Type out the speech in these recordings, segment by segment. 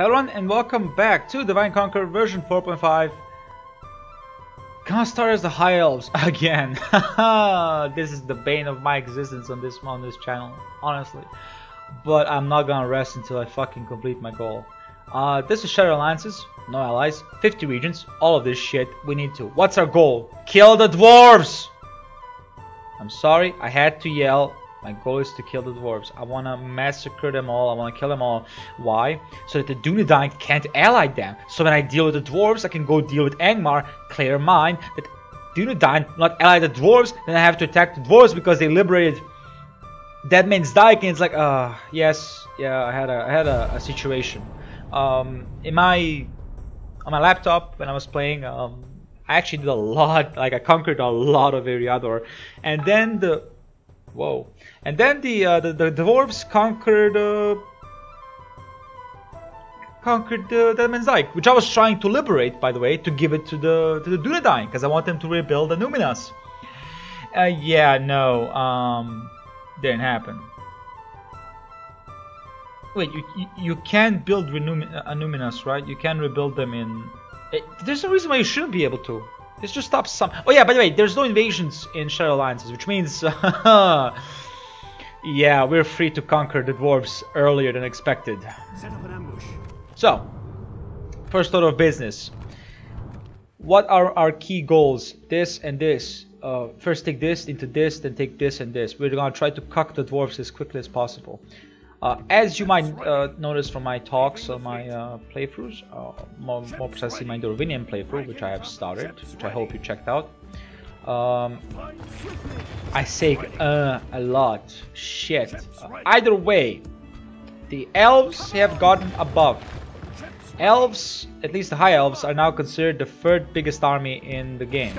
Hello everyone and welcome back to Divide and Conquer version 4.5. Gonna start as the High Elves again. this is the bane of my existence on this on this channel, honestly. But I'm not gonna rest until I fucking complete my goal. Uh, this is Shattered Alliances, no allies, 50 regions, all of this shit we need to. What's our goal? Kill the dwarves! I'm sorry, I had to yell my goal is to kill the dwarves. I want to massacre them all. I want to kill them all. Why? So that the Dunedain can't ally them. So when I deal with the dwarves, I can go deal with Angmar, clear mind that Dunedain not ally the dwarves, then I have to attack the dwarves because they liberated Deadman's Dyke, and it's like, uh, yes, yeah, I had a, I had a, a situation. Um, in my, on my laptop, when I was playing, um, I actually did a lot, like I conquered a lot of Eriador, and then the Whoa. And then the, uh, the, the dwarves conquered uh, conquered uh, the Menzaik, which I was trying to liberate, by the way, to give it to the to the Dunedain, because I want them to rebuild the Numinas. Uh, yeah, no, um, didn't happen. Wait, you you, you can build a Numinas, right? You can rebuild them in. It, there's no reason why you shouldn't be able to. This just stops some... Oh yeah, by the way, there's no invasions in Shattered Alliances, which means... yeah, we're free to conquer the dwarves earlier than expected. Set up an ambush. So, first order of business. What are our key goals? This and this. Uh, first take this into this, then take this and this. We're gonna try to cuck the dwarves as quickly as possible. Uh, as you might uh, notice from my talks or my uh, playthroughs, uh, more, more, precisely my Dorvinian playthrough, which I have started, which I hope you checked out, um, I say uh, a lot. Shit. either way, the elves have gotten above. Elves, at least the high elves, are now considered the third biggest army in the game.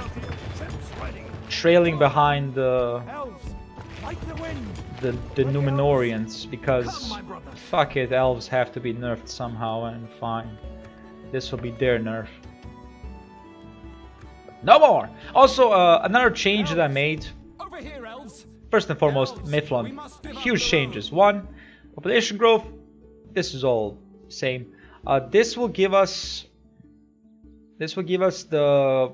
Trailing behind the the, the Numenoreans because fuck it, elves have to be nerfed somehow and fine. This will be their nerf. No more! Also, uh, another change that I made. First and foremost, Mithlond. Huge changes. One, population growth. This is all same. Uh, this will give us. This will give us the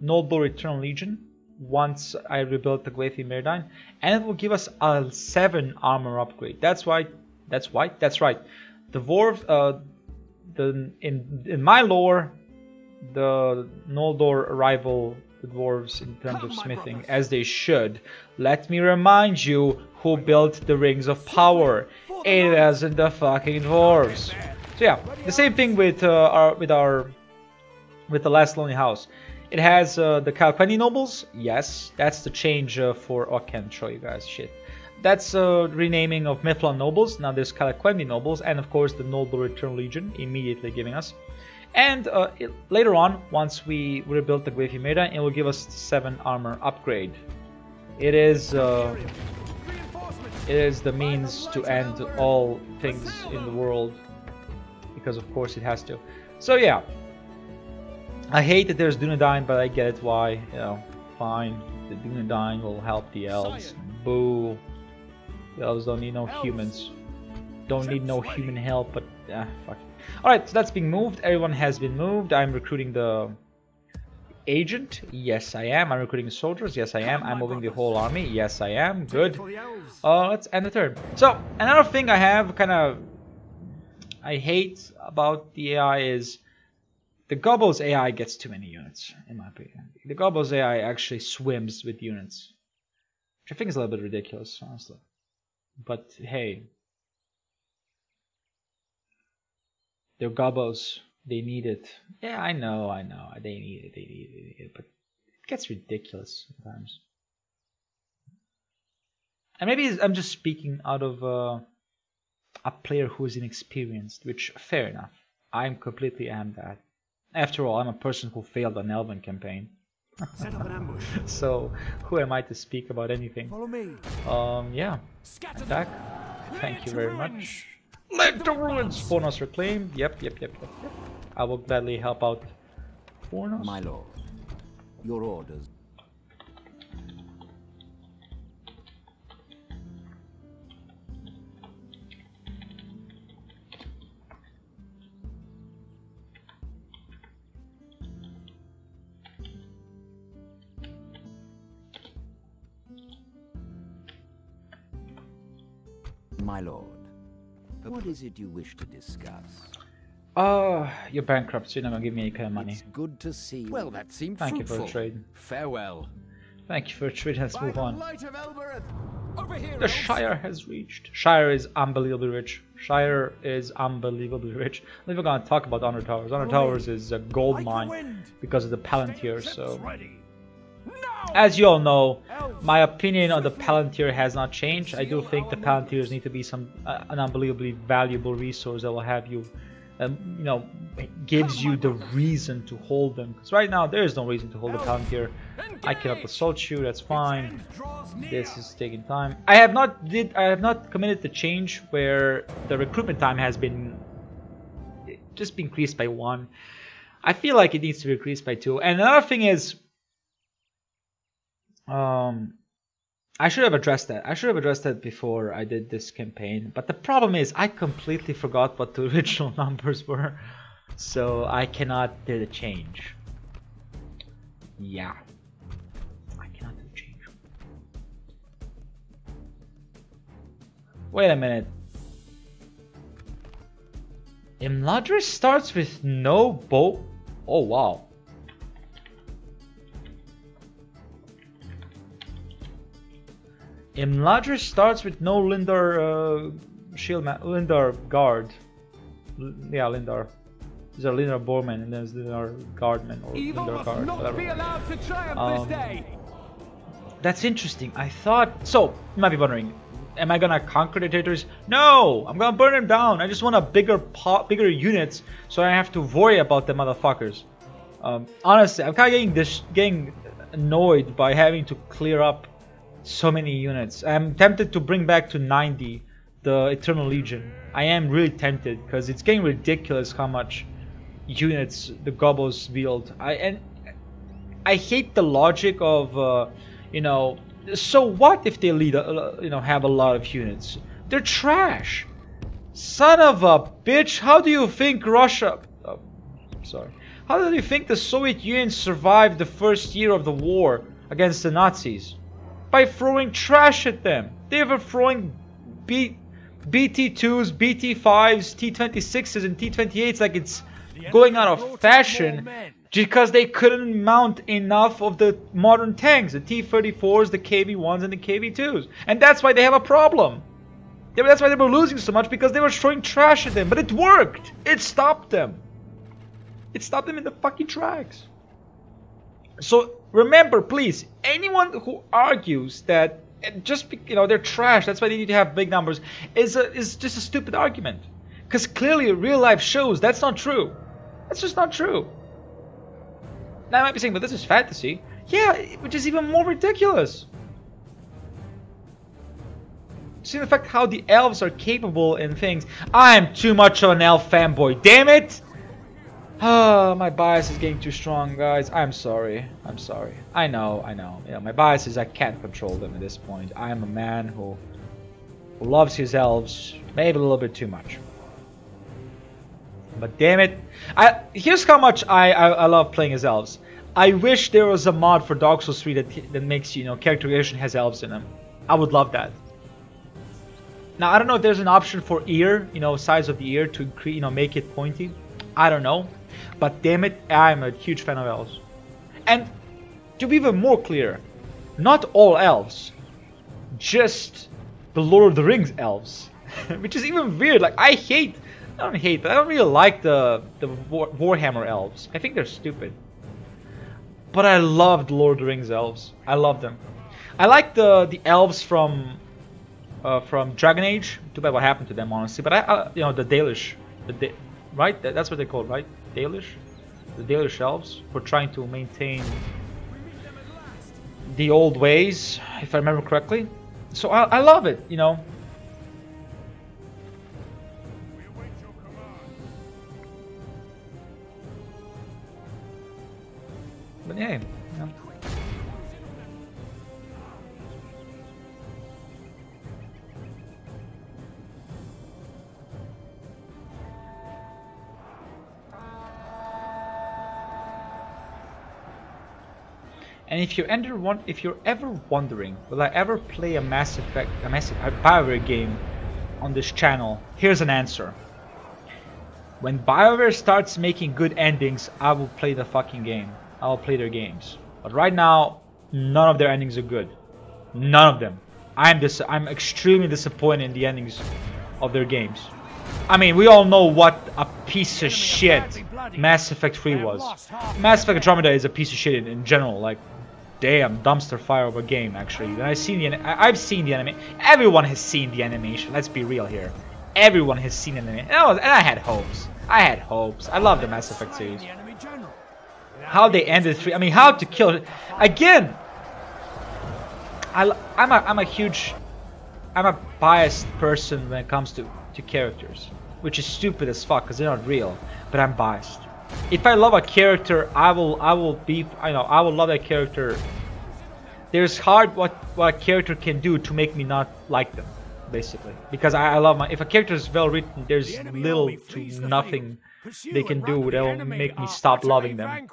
Noble Return Legion once I rebuild the Gwaith-i-Mirdain and it will give us a 7 armor upgrade. That's why that's why that's right. The dwarf uh the in in my lore the Noldor rival the dwarves in terms of smithing as they should. Let me remind you who built the rings of power. It isn't the fucking dwarves. So yeah, the same thing with uh, our with our with the last lonely house. It has uh, the Calaquendi nobles. Yes, that's the change uh, for. Oh, I can't show you guys shit. That's a uh, renaming of Mithlond nobles. Now there's Calaquendi nobles, and of course the Noble Return Legion immediately giving us. And uh, it, later on, once we rebuild the Gwaith-i-Mirdain, it will give us 7 armor upgrade. It is uh, it is the means to end all things in the world because of course it has to. So yeah, I hate that there's Dunedain, but I get it why. You know, fine. The Dunedain will help the elves. Boo. The elves don't need no humans. Don't need no human help, but ah, fuck. Alright, so that's being moved. Everyone has been moved. I'm recruiting the agent. Yes, I am. I'm recruiting soldiers. Yes, I am. I'm moving the whole army. Yes, I am. Good. Uh, let's end the turn. So, another thing I have kind of I hate about the AI is the Gobbos AI gets too many units, in my opinion. The Gobbos AI actually swims with units. Which I think is a little bit ridiculous, honestly. But hey. They're Gobbos. They need it. Yeah, I know, I know. They need it, they need it, they need it. But it gets ridiculous sometimes. And maybe I'm just speaking out of uh, a player who is inexperienced, which fair enough. I'm completely am that. After all, I'm a person who failed an Elven campaign. Set up an ambush. so, who am I to speak about anything? Follow me. Um, yeah. Attack. Thank you very much. Let the ruins! Fornost reclaimed. Yep, yep, yep, yep, yep. I will gladly help out Fornost. My lord, your orders. My lord what is it you wish to discuss? Oh, you're bankrupt, so you're not gonna give me any kind of money. It's good to see. you. Well, that seemed Thank fruitful. you for the trade. Farewell. Thank you for the trade. Let's By move on. light of Elbereth! Over here, The elves! Shire has reached. Shire is unbelievably rich. Shire is unbelievably rich. I'm even gonna talk about Honor Towers. Honor Towers is a gold Like mine because of the Palantir, so... ready. As you all know, my opinion on the Palantir has not changed. I do think the Palantirs need to be some uh, an unbelievably valuable resource that will have you, um, you know, gives you the reason to hold them. Because right now there is no reason to hold the Palantir. I cannot assault you. That's fine. This is taking time. I have not did I have not committed the change where the recruitment time has been just been increased by one. I feel like it needs to be increased by two. And another thing is, um, I should have addressed that. I should have addressed that before I did this campaign. But the problem is, I completely forgot what the original numbers were, so I cannot do the change. Yeah, I cannot do the change. Wait a minute. Imladris starts with no bow. Oh wow. Imladris starts with no Lindar uh, shield ma- Lindar guard. L- yeah, Lindar. These are Lindar Boremen and there's Lindar Guardmen or Evil Lindar must Guard, not whatever. be allowed to triumph Um, this day! That's interesting. I thought so. You might be wondering, am I gonna conquer the territories? No, I'm gonna burn them down. I just want a bigger pot, bigger units, so I have to worry about the motherfuckers. Um, honestly, I'm kind of getting this, getting annoyed by having to clear up so many units. I'm tempted to bring back to 90 the Eternal Legion. I am really tempted because it's getting ridiculous how much units the gobbles wield. I and I hate the logic of, uh, you know, so what if they lead, a, you know, have a lot of units? They're trash. Son of a bitch! How do you think Russia? Oh, sorry. How do you think the Soviet Union survived the first year of the war against the Nazis? By throwing trash at them. They were throwing B, BT2s, BT5s, T26s, and T28s like it's going out of fashion because they couldn't mount enough of the modern tanks, the T-34s, the KV-1s, and the KV-2s. And that's why they have a problem. That's why they were losing so much because they were throwing trash at them. But it worked. It stopped them. It stopped them in the fucking tracks. So remember, please, anyone who argues that eh, just you know they're trash, that's why they need to have big numbers, is a, is just a stupid argument. Because clearly, real life shows that's not true. That's just not true. Now I might be saying, but this is fantasy. Yeah, which is even more ridiculous. See the fact how the elves are capable in things. I'm too much of an elf fanboy. Damn it! Ah, my bias is getting too strong, guys. I'm sorry. I'm sorry. I know. I know. You know, my bias is I can't control them at this point. I am a man who, who loves his elves, maybe a little bit too much. But damn it, I here's how much I, I I love playing as elves. I wish there was a mod for Dark Souls 3 that that makes you know character creation has elves in them. I would love that. Now I don't know if there's an option for ear, you know, size of the ear to you know make it pointy. I don't know, but damn it, I'm a huge fan of elves. And to be even more clear, not all elves, just the Lord of the Rings elves, which is even weird. Like I hate, I don't hate, but I don't really like the the War, Warhammer elves. I think they're stupid. But I loved Lord of the Rings elves. I love them. I like the the elves from uh, from Dragon Age. Too bad what happened to them, honestly. But I, I you know, the Dalish, the da right? That, that's what they're called, right? Dalish, the Dalish elves, for trying to maintain the old ways, if I remember correctly. So I, I love it, you know. But yeah, And if you're ever one, if you're ever wondering, will I ever play a Mass Effect, a Mass a BioWare game on this channel, here's an answer. When BioWare starts making good endings, I will play the fucking game. I will play their games. But right now, none of their endings are good. None of them. I'm dis I'm extremely disappointed in the endings of their games. I mean, we all know what a piece of shit Mass Effect 3 was. Mass Effect Andromeda is a piece of shit in, in general. Like, damn, dumpster fire of a game, actually. I've seen the I- I've seen the anime. Everyone has seen the animation. Let's be real here. Everyone has seen anime. And I, and I had hopes. I had hopes. I love the Mass Effect series. Enemy. How they ended three. I mean, how to kill again. I, I'm a I'm a huge, I'm a biased person when it comes to to characters, which is stupid as fuck because they're not real. But I'm biased. If I love a character, I will I will be I know I will love that character. There's hard what what a character can do to make me not like them, basically. Because I, I love my if a character is well written, there's The little to the nothing they can do that will make me stop loving them.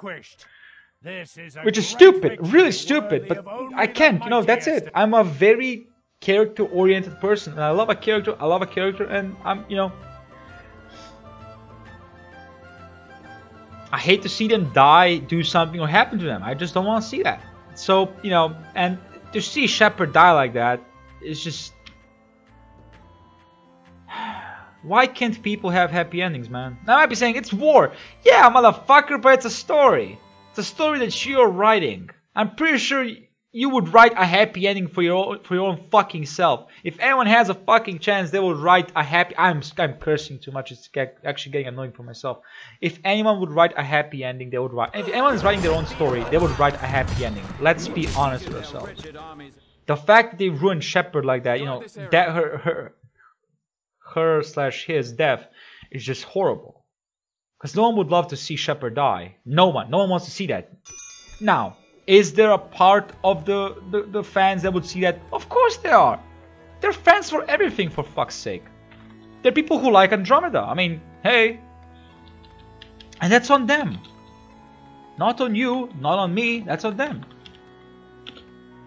Which is stupid, really stupid. But I can't, you know. That's it. I'm a very character-oriented person, and I love a character. I love a character, and I'm, you know. I hate to see them die, do something, or happen to them. I just don't want to see that. So, you know, and to see Shepard die like that is just. Why can't people have happy endings, man? Now, I might be saying it's war. Yeah, I'm motherfucker, but it's a story. It's a story that you're writing. I'm pretty sure you would write a happy ending for your own, for your own fucking self. If anyone has a fucking chance, they will write a happy. I'm I'm cursing too much. It's actually getting annoying for myself. If anyone would write a happy ending, they would write. If anyone is writing their own story, they would write a happy ending. Let's be honest with ourselves. The fact that they ruined Shepard like that, you know, that her her her slash his death is just horrible. Because no one would love to see Shepard die. No one. No one wants to see that. Now, is there a part of the, the, the fans that would see that? Of course there are. They're fans for everything, for fuck's sake. They're people who like Andromeda. I mean, hey. And that's on them. Not on you, not on me, that's on them.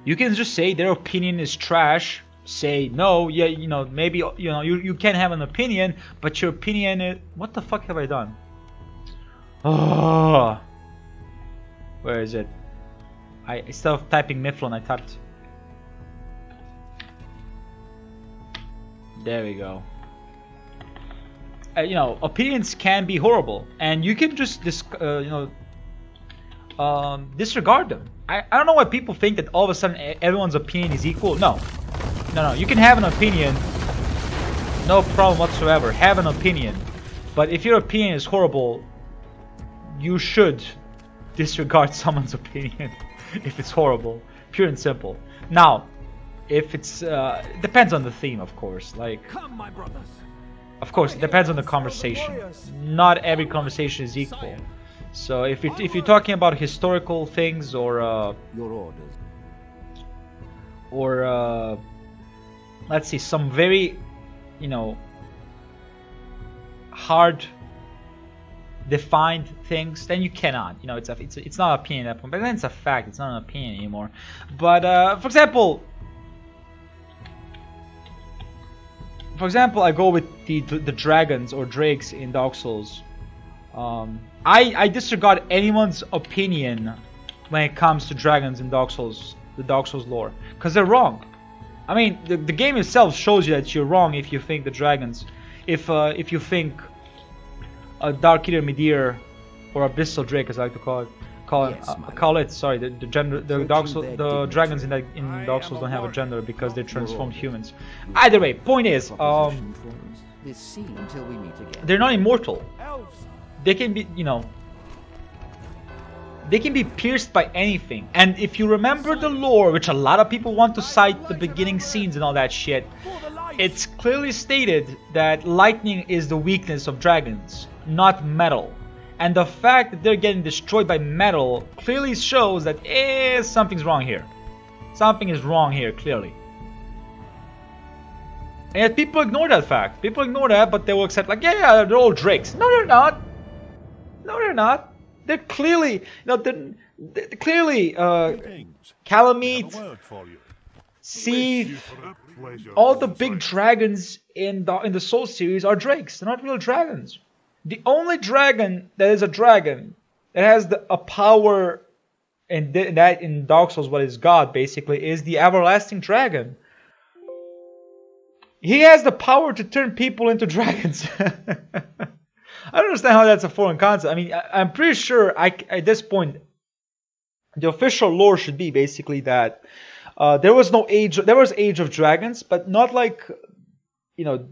You can just say their opinion is trash. Say no, yeah, you know, maybe you know you, you can have an opinion, but your opinion is what the fuck have I done? Oh, where is it? I instead of typing Mithlond, I typed. There we go. Uh, you know, opinions can be horrible, and you can just dis- uh, you know um, disregard them. I, I don't know why people think that all of a sudden everyone's opinion is equal. No, no, no. You can have an opinion, no problem whatsoever. Have an opinion, but if your opinion is horrible, you should disregard someone's opinion if it's horrible, pure and simple. Now, if it's uh, depends on the theme, of course. Like, Come, my brothers. of course, it depends on the conversation. Not every conversation is equal. So if you if you're talking about historical things or uh, Your orders. or uh, let's see some very you know hard defined things then you cannot. You know it's a, it's, a, it's not opinion at that point but then it's a fact it's not an opinion anymore. But uh, for example for example I go with the the dragons or drakes in Dark Souls. Um, I, I disregard anyone's opinion when it comes to dragons in Dark Souls, the Dark Souls lore, because they're wrong. I mean, the, the game itself shows you that you're wrong if you think the dragons, if uh, if you think a Dark Eater Midir or a Abyssal Drake, as I like to call it, call it, Yes, uh, my call it. Sorry, the, the gender, the Dark Souls, the dragons in that in I Dark Souls don't have a gender because they're transformed humans. Either way, point is, um, Proposition forms. This scene until we meet again. they're not immortal. They can be you know they can be pierced by anything and if you remember the lore which a lot of people want to cite the beginning scenes and all that shit For the light. it's clearly stated that lightning is the weakness of dragons not metal and the fact that they're getting destroyed by metal clearly shows that eh, something's wrong here something is wrong here clearly and yet people ignore that fact people ignore that but they will accept like yeah, yeah they're all drakes no they're not no, they're not. They're clearly, no, they're, they're clearly, uh. Kalameet, A word for you. See, all the big dragons in the in the Soul series are drakes. They're not real dragons. The only dragon that is a dragon that has the, a power and that in Dark Souls what is God basically is the everlasting dragon. He has the power to turn people into dragons. I don't understand how that's a foreign concept. I mean, I, am pretty sure I, at this point, the official lore should be basically that uh, there was no age. There was Age of Dragons, but not like you know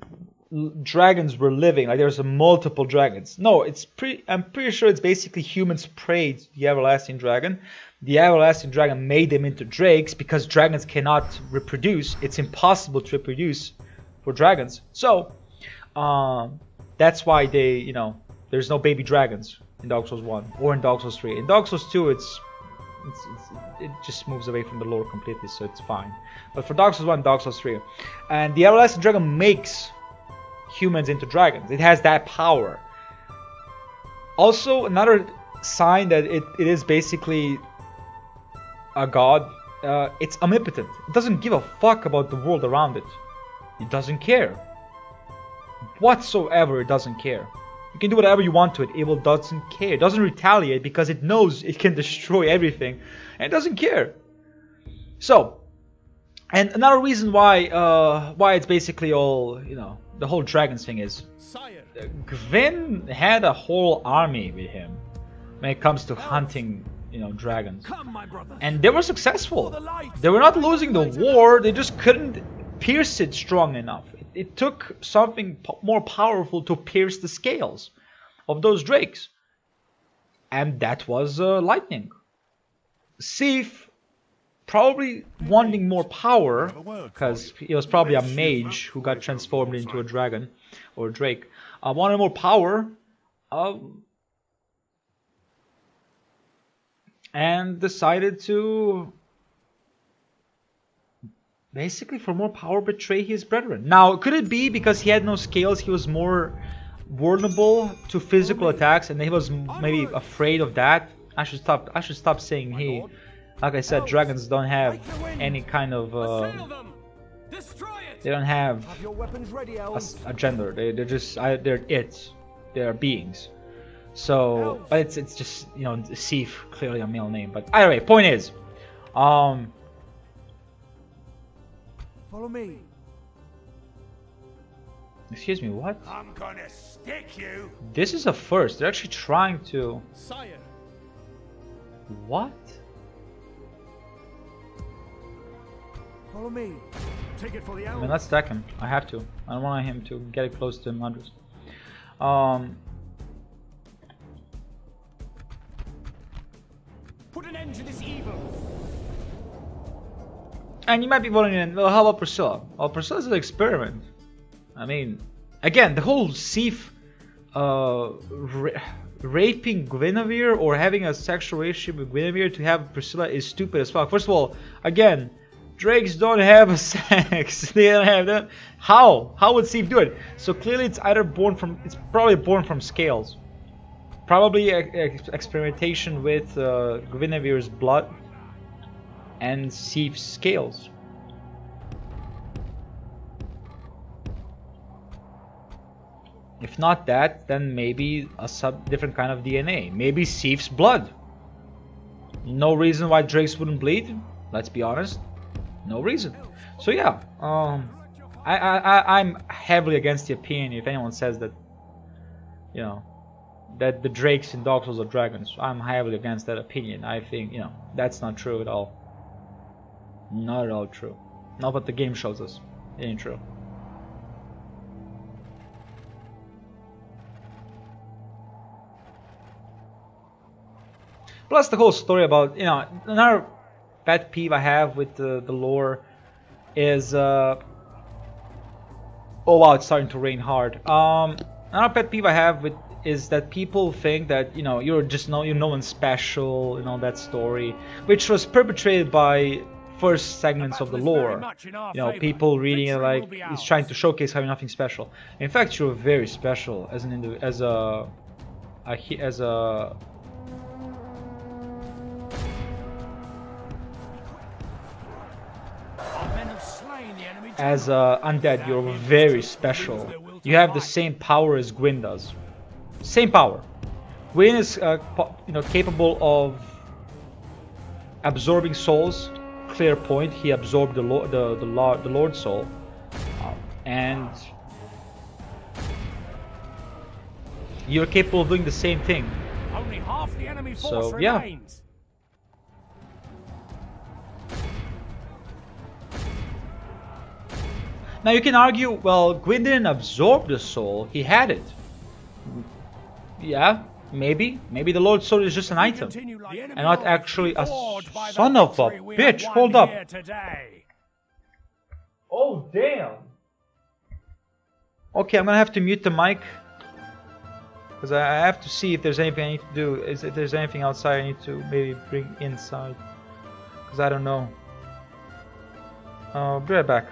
dragons were living. Like there's multiple dragons. No, it's pretty. I'm pretty sure it's basically humans prayed the everlasting dragon. The everlasting dragon made them into drakes because dragons cannot reproduce. It's impossible to reproduce for dragons. So, um, that's why they, you know, there's no baby dragons in Dark Souls 1 or in Dark Souls 3. In Dark Souls 2, it's, it's, it's, it just moves away from the lore completely, so it's fine. But for Dark Souls 1, Dark Souls 3, and the Everlasting Dragon makes humans into dragons. It has that power. Also, another sign that it, it is basically a god, uh, it's omnipotent. It doesn't give a fuck about the world around it. It doesn't care whatsoever it doesn't care. You can do whatever you want to it. Evil doesn't care. It doesn't retaliate because it knows it can destroy everything and it doesn't care. So, and another reason why uh, why it's basically all you know the whole dragons thing is Gwyn had a whole army with him when it comes to hunting you know dragons, and they were successful. They were not losing the war. They just couldn't pierce it strong enough it took something more powerful to pierce the scales of those drakes. And that was uh, lightning. Sif probably wanting more power, because he was probably a mage who got transformed into a dragon or a drake, uh, wanted more power, uh, and decided to basically for more power betray his brethren. Now, could it be because he had no scales, he was more vulnerable to physical attacks and he was maybe afraid of that? I should stop I should stop saying he. Like I said, dragons don't have any kind of uh, they don't have a, a gender. They they're just I, they're it. They're beings. So, but it's it's just you know Sif clearly a male name. But anyway, point is, um, Follow me. Excuse me, what? I'm gonna stick you. This is a first. They're actually trying to. Sire. What? Follow me. Take it for the I mean, let's stack him. I have to. I don't want him to get it close to him, Andres. Um. Put an end to this evil. And you might be wondering, well, how about Priscilla? Well, Priscilla's an experiment. I mean, again, the whole Sif uh, ra raping Gwynevere or having a sexual relationship with Gwynevere to have Priscilla is stupid as fuck. First of all, again, Drakes don't have sex. they don't have that. How? How would Sif do it? So clearly, it's either born from. It's probably born from scales. Probably experimentation with uh, Gwynevere's blood and Sif's scales. If not that, then maybe a sub different kind of DNA. Maybe Sif's blood. No reason why Drakes wouldn't bleed. Let's be honest. No reason. So yeah, um, I, I, I'm heavily against the opinion if anyone says that, you know, that the Drakes in Dark Souls are dragons. I'm heavily against that opinion. I think, you know, that's not true at all. Not at all true. Not what the game shows us. It ain't true. Plus the whole story about, you know, another pet peeve I have with the, the lore is, uh, oh wow, it's starting to rain hard. Um, another pet peeve I have with is that people think that you know you're just no you're no one special in all that story, which was perpetrated by first segments of the lore. You know, people reading it like he's trying to showcase how you're nothing special. In fact, you're very special as an as a, a as a as uh, undead, you're very special. You have the same power as Gwyn does. Same power. Gwyn is, uh, you know, capable of absorbing souls. Clear point. He absorbed the Lord, the the Lord, the Lord soul, um, and you're capable of doing the same thing. Only half the enemy force So, yeah. remains. Now you can argue, well, Gwyn didn't absorb the soul, he had it. Yeah, maybe. Maybe the Lord's Soul is just an item. Continue like- The enemy And not actually a floored by the son of a victory we have bitch. Hold up. Today. Oh, damn. Okay, I'm gonna have to mute the mic. Because I I have to see if there's anything I need to do. Is if there's anything outside I need to maybe bring inside. Because I don't know. Uh, be right back.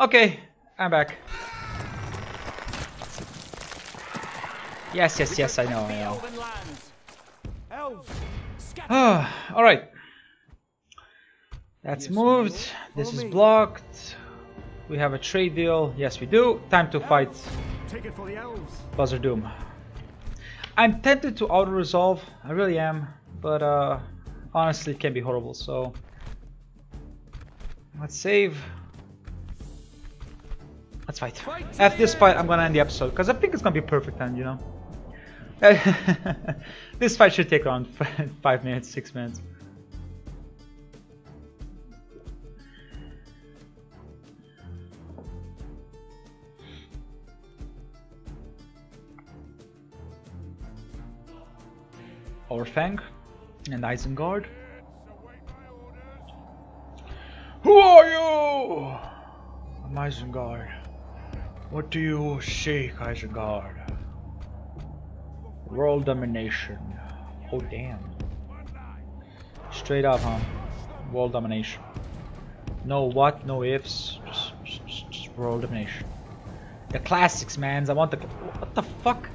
Okay, I'm back. Yes, yes, yes, I know, I know. Elven lands. Elves. Scatter. Ah, Alright. That's moved. This is blocked. We have a trade deal. Yes, we do. Time to fight Take it for the elves. Buzzer Doom. I'm tempted to auto resolve. I really am, but uh, honestly, it can be horrible. So let's save. Let's fight. After this fight, I'm gonna end the episode because I think it's gonna be perfect end. You know, this fight should take around five minutes, six minutes. Orthanc and Isengard. Who are you? I'm Isengard. What do you seek, Isengard? World domination. Oh damn. Straight up, huh? World domination. No what, no ifs, just, just, just world domination. The classics, mans. I want the. What the fuck?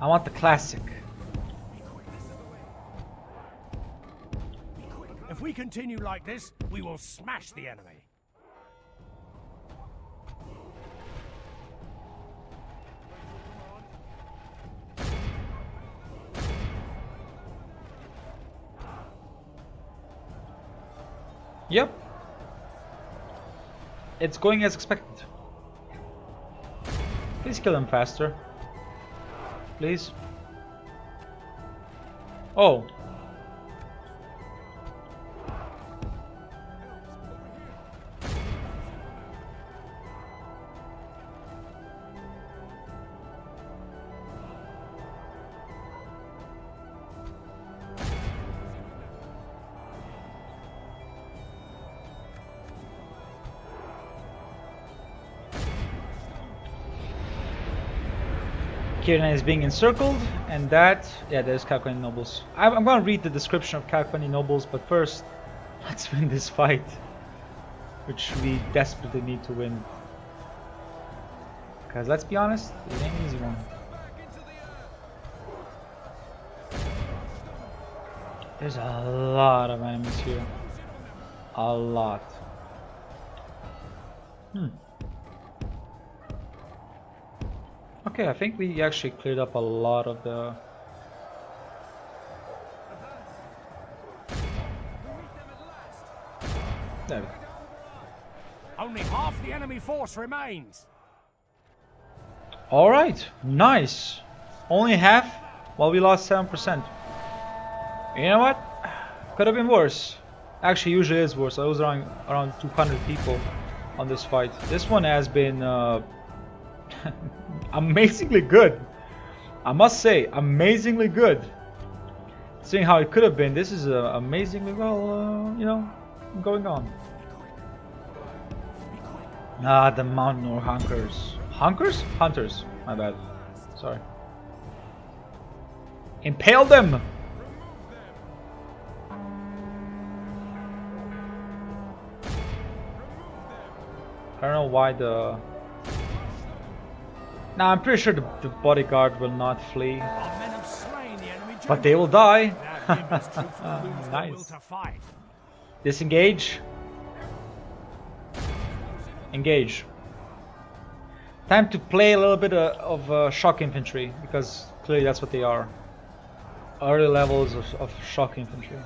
I want the classic. If we continue like this, we will smash the enemy. It's going as expected. Please kill him faster. Please. Oh. Kieran is being encircled, and that, yeah, there's Calaquendi nobles. I'm, I'm, gonna read the description of Calaquendi nobles, but first, let's win this fight, which we desperately need to win. Because let's be honest, it ain't an easy one. There's a lot of enemies here. A lot. Hmm. Okay, I think we actually cleared up a lot of the... There. Only half the enemy force remains. Alright, nice. Only half? Well, we lost 7%. You know what? Could have been worse. Actually, usually is worse. I was around, around 200 people on this fight. This one has been... Uh, amazingly good. I must say, amazingly good. Seeing how it could have been, this is uh, amazingly well, uh, you know, going on. Ah, the mountain or hunkers. Hunkers? Hunters. My bad. Sorry. Impale them! I don't know why the now I'm pretty sure the, the bodyguard will not flee. The but they will die. nice. Disengage. Engage. Time to play a little bit uh, of uh, shock infantry, because clearly that's what they are. Early levels of, of shock infantry.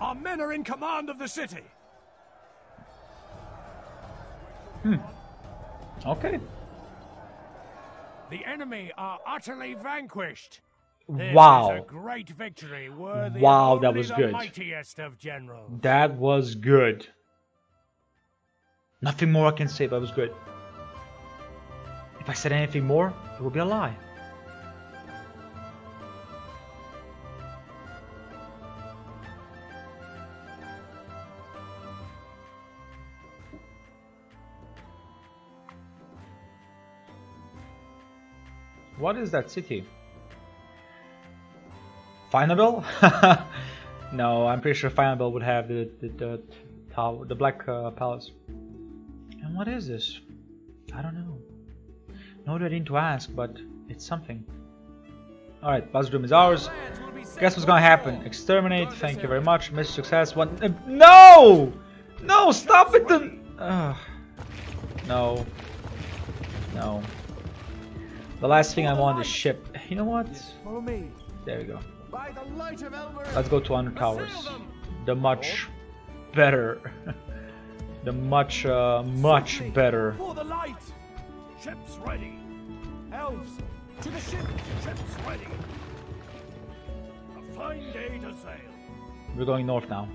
Our men are in command of the city. Hmm. Okay. The enemy are utterly vanquished. This wow. a great victory worthy wow, that was good. mightiest of generals. That was good. Nothing more I can say, but it was good. If I said anything more, it would be a lie. What is that city? Finabel? no, I'm pretty sure Finabel would have the the, the tower, the Black uh, Palace. And what is this? I don't know. No, I to ask, but it's something. Alright, Buzzroom is ours. Guess what's gonna happen? Exterminate. Thank you very much. Miss success. One. Uh, no! No! Stop it! Uh, no. No. The last thing I want is ship. You know what? There we go. Let's go to Under Towers. The much better. the much, uh, much better. The light. Ships ready. Elves, to the ship. Ships ready. A fine day to sail. We're going north now.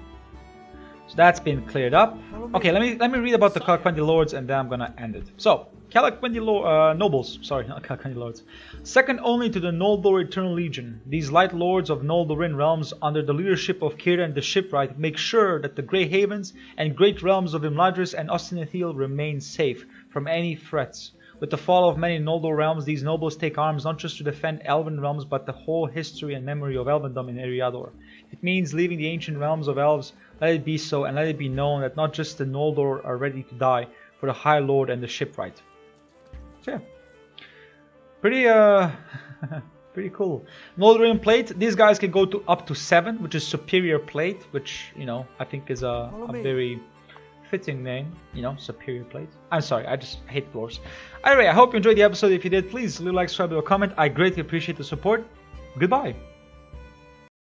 So that's been cleared up. Okay, let me let me read about the Calaquendi lords and then I'm gonna end it. So, Calaquendi lo uh, nobles, sorry, not Calaquendi lords. Second only to the Noldor Eternal Legion, these light lords of Noldorin realms under the leadership of Círdan the Shipwright make sure that the Grey Havens and great realms of Imladris and Ost-in-Edhil remain safe from any threats. With the fall of many Noldor realms, these nobles take arms not just to defend Elven realms, but the whole history and memory of Elvendom in Eriador. It means leaving the ancient realms of elves, let it be so, and let it be known that not just the Noldor are ready to die for the High Lord and the Shipwright. So yeah, pretty uh, pretty cool. Noldorian plate. These guys can go to up to seven, which is superior plate, which you know I think is a, a very fitting name, you know, superior plate. I'm sorry, I just hate dwarves. Anyway, I hope you enjoyed the episode. If you did, please leave a like, subscribe, or comment. I greatly appreciate the support. Goodbye.